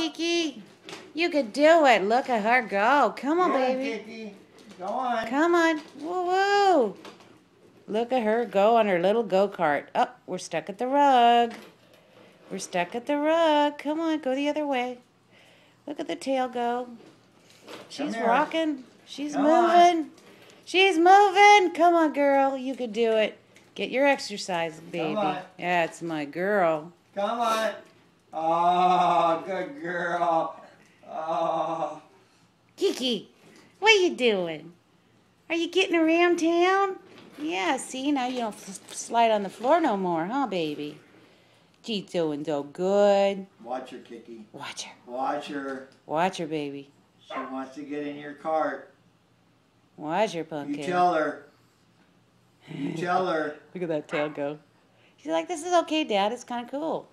Kiki, you could do it. Look at her go. Come on, Go on, baby. Kiki. Go on. Come on. Woo woo. Look at her go on her little go kart. Oh, we're stuck at the rug. We're stuck at the rug. Come on, go the other way. Look at the tail go. She's rocking. She's Come on. moving. She's moving. Come on, girl. You could do it. Get your exercise, baby. on. That's my girl. Come on. Oh, good girl. Oh. Kiki, what are you doing? Are you getting around town? Yeah, see, now you don't slide on the floor no more, huh, baby? She's doing so good. Watch her, Kiki. Watch her. Watch her. Watch her, baby. She wants to get in your cart. Watch her, You tell her. You tell her. Look at that tail go. She's like, this is okay, Dad. It's kind of cool.